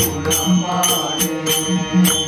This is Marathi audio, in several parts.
Namah.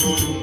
जय गुरु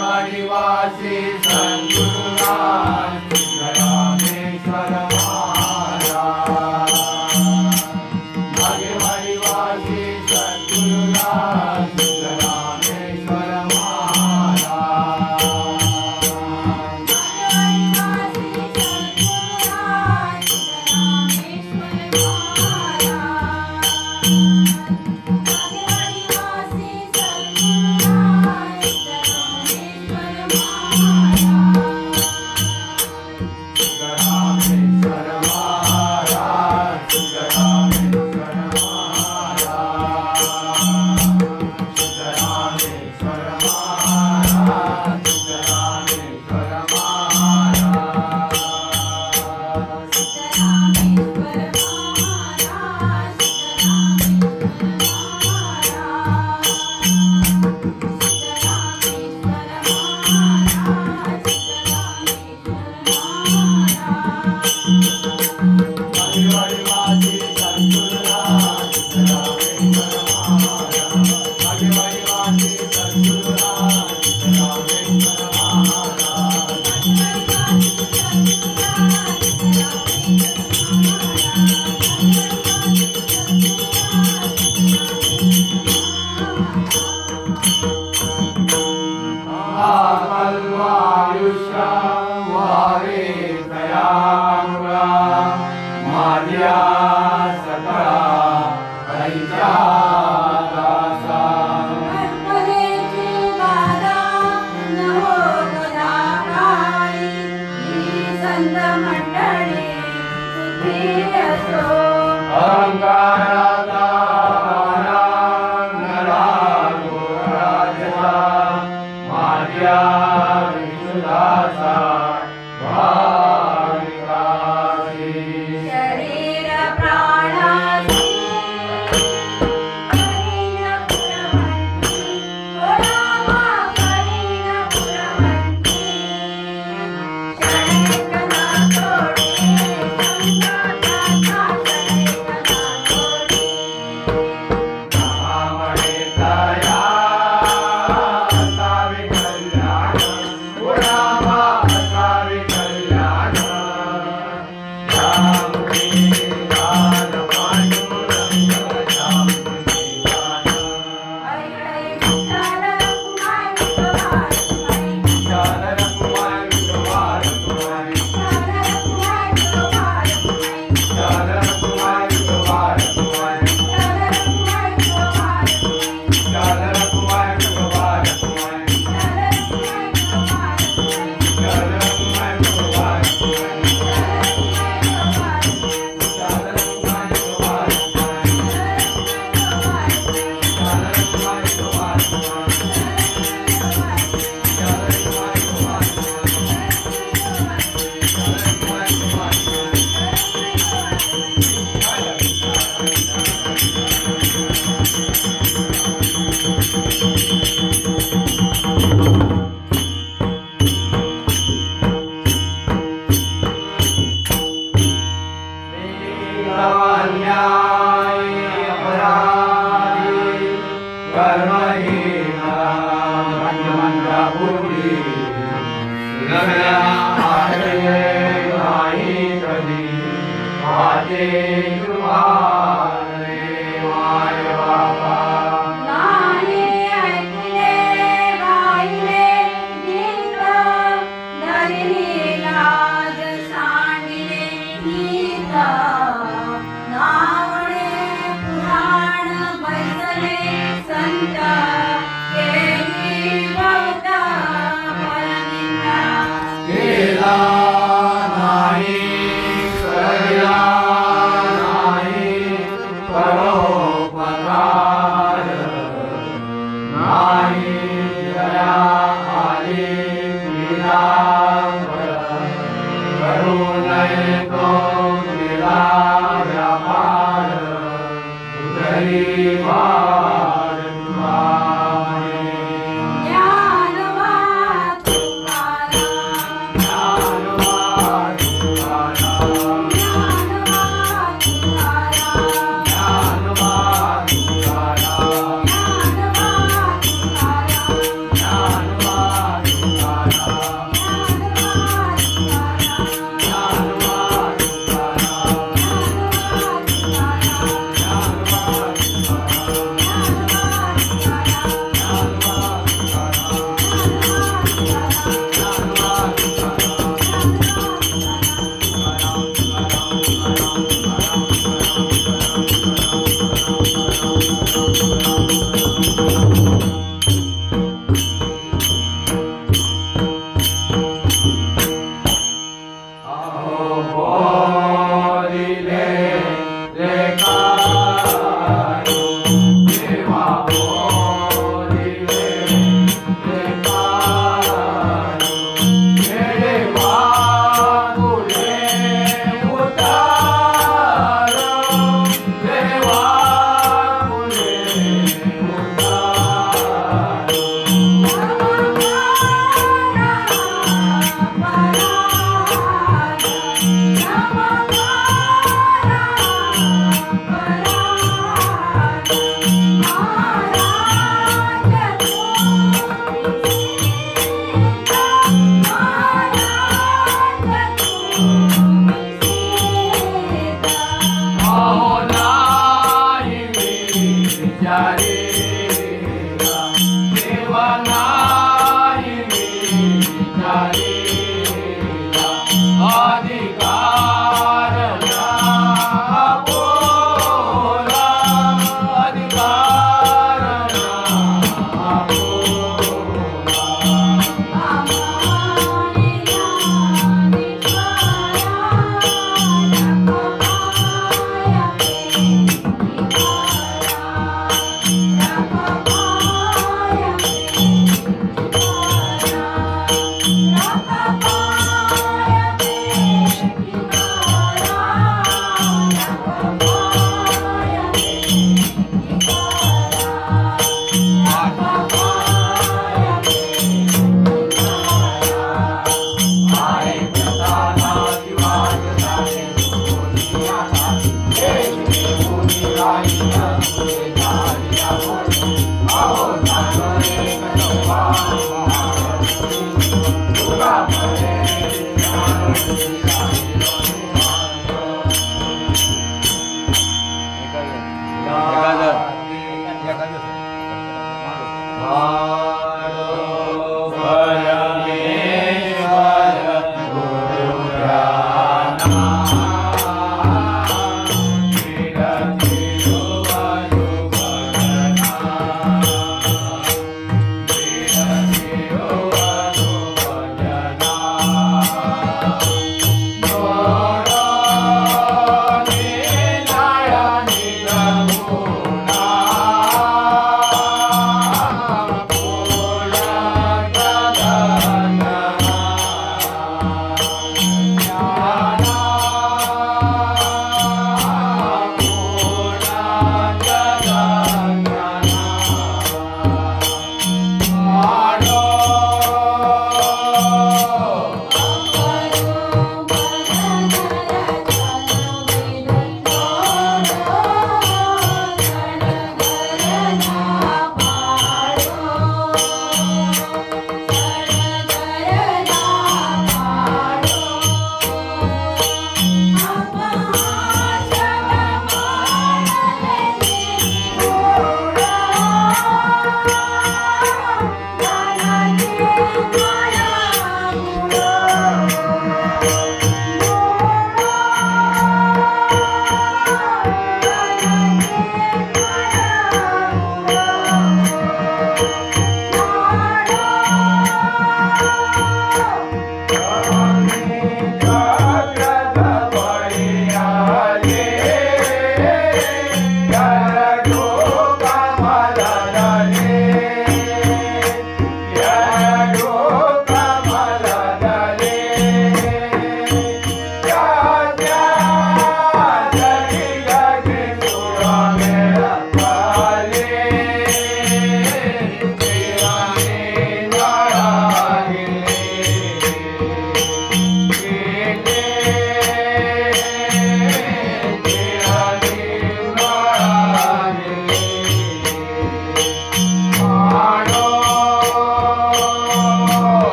मणिवासी सङ्गुरुनाथ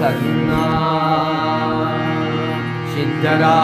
सन्ना सिद्धरामेश्वरा।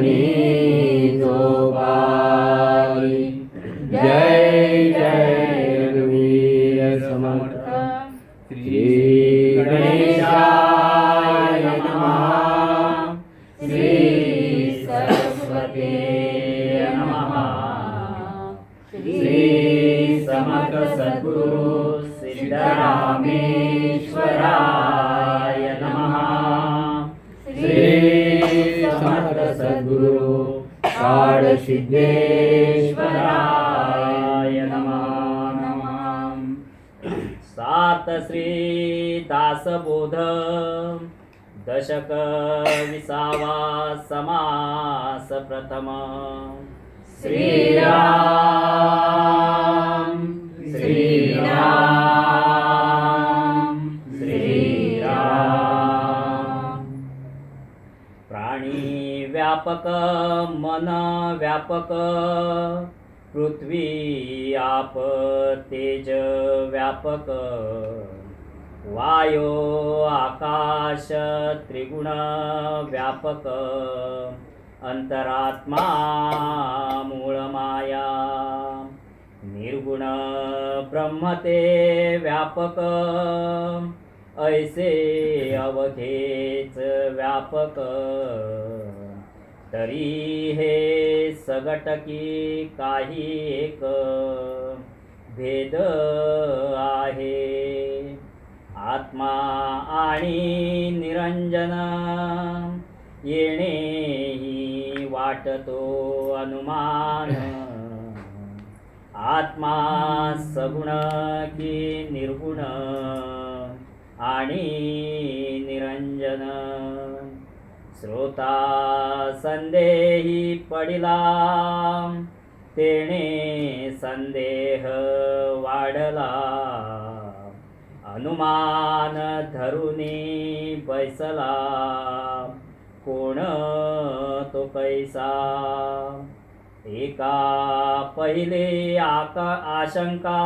Amen. दशक विसावा समास प्रथम. श्रीराम श्रीराम श्रीराम. प्राणी व्यापक मन व्यापक पृथ्वी आप तेज व्यापक वायो प्रकाश त्रिगुण व्यापक अंतरात्मा मूळ माया. निर्गुण ब्रह्म ते व्यापक ऐसे अवघेच व्यापक. तरी हे सगटकी काही एक भेद आहे. आत्मा आणि निरंजन. येणेही वाटतो अनुमान. आत्मा सगुण की निर्गुण आणि निरंजन. श्रोता संदेही पडिला. तेणे संदेह वाढला. अनुमान धरुनी बैसला कोण तो कैसा एका पहिले आका आशंका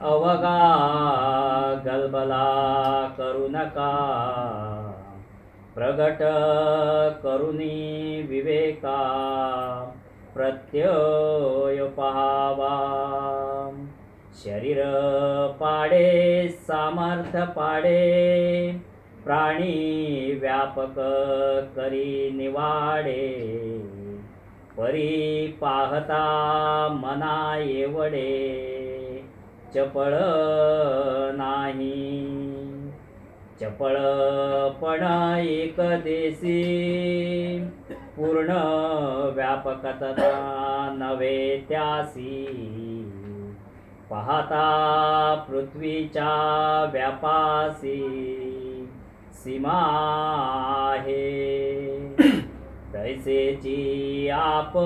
अवगा गलबला करू नका. प्रगट करुणी विवेका प्रत्यय पहावा. शरीर पाडे सामर्थ पाडे. प्राणी व्यापक करी निवाडे. परी पाहता मना येवडे. चपळ नाही. चपळपण एक देसी. पूर्ण व्यापकता नव्हे त्यासी. पाहता पृथ्वीच्या व्यापासी सीमा आहे. तैसेची आप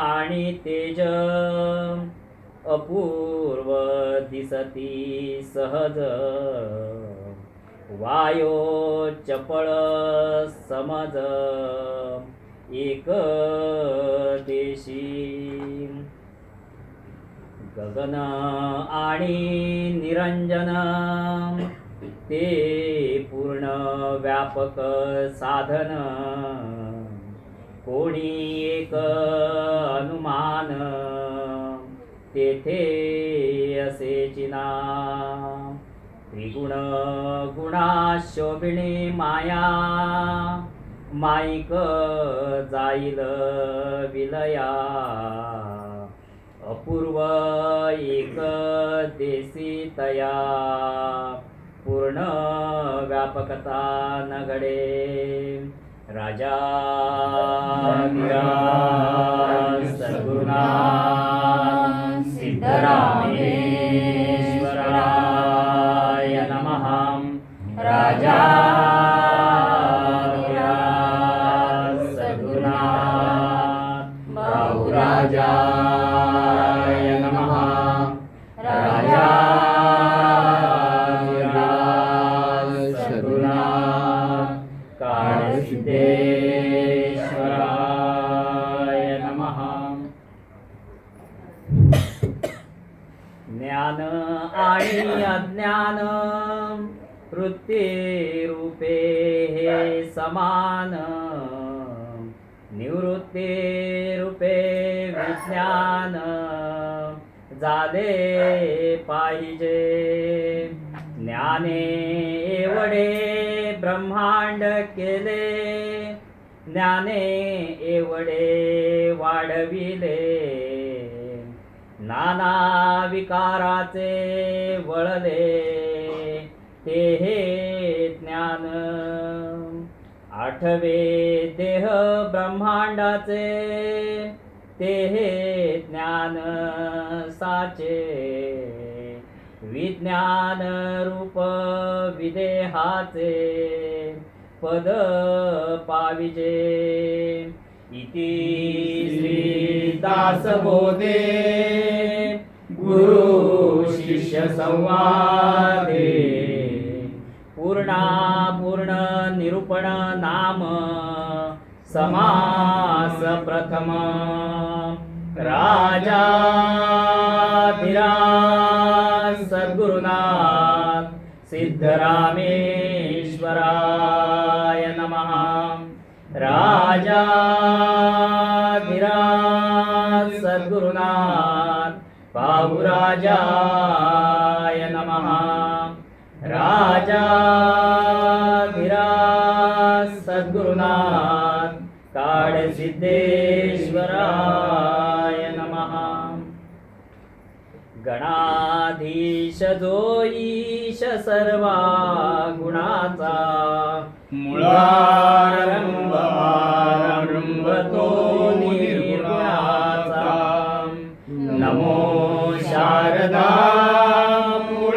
आणि तेज अपूर्व दिसती सहज. वायो चपळ समज. एक देशी गगन आणि निरंजन ते पूर्ण व्यापक साधन. कोणी एक अनुमान तेथे असे चिना त्रिगुण गुणा शोभिणी माया माईक जाईल विलया. अपूर्वैकदेशीतया पूर्णव्यापकता नगरे। राजा सद्गुरुना सिद्धरामेश्वराय नमः। राजा रूपे हे समान। निवृत्ती रूपे विज्ञान। झाले पाहिजे। ज्ञाने एवढे ब्रह्मांड केले। ज्ञाने एवढे वाढविले। नाना विकाराचे वळले। ते हे ज्ञान. आठवे देह ब्रह्मांडाचे ते हे ज्ञान साचे. विज्ञान रूप विदेहाचे पद पाविजे. इति श्री दासबोधे गुरु शिष्य पूर्णापूर्णनिरूपणनाम पूर्ण निरूपण नाम समासप्रथमा राजा धिरा सद्गुरुना सिद्ध नमः। राजा धिरा सद्गुरुनात् बाहु नमः। राजा सद्गुरुनाथ काळसिद्धेश्वराय नमः। गणाधीश जो ईश सर्वा गुणाचा मुळारंभ तो निर्गुणाचा। नमो शारदा मूळ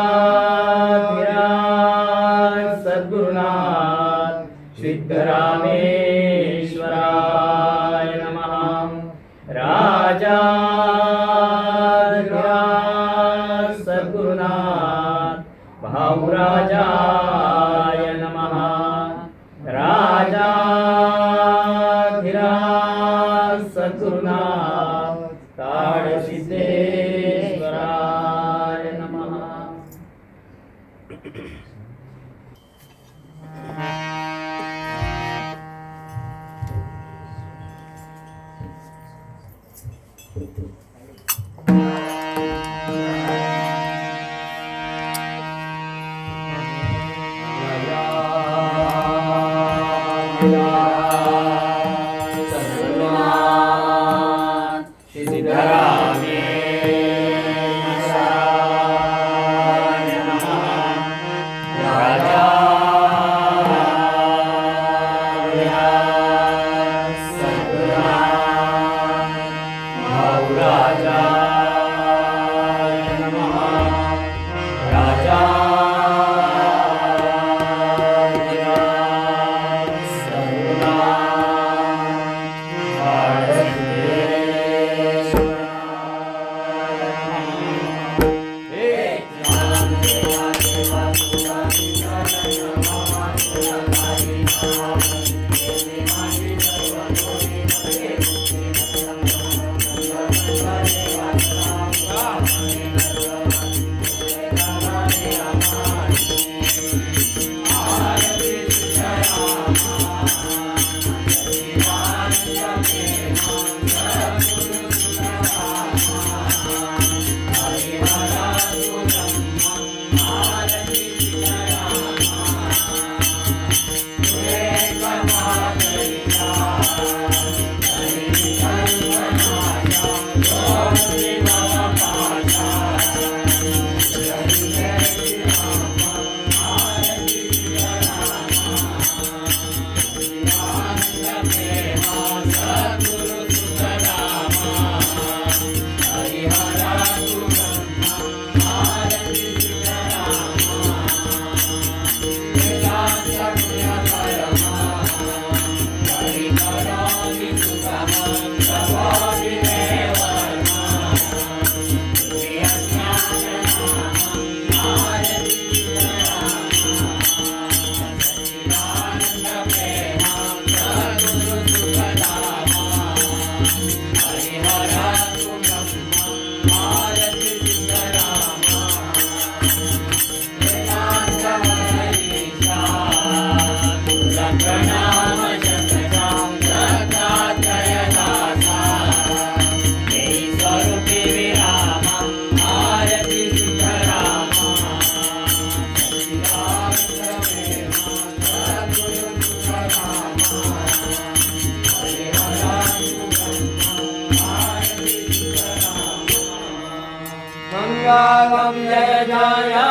yeah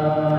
Amen.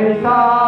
कैसा शके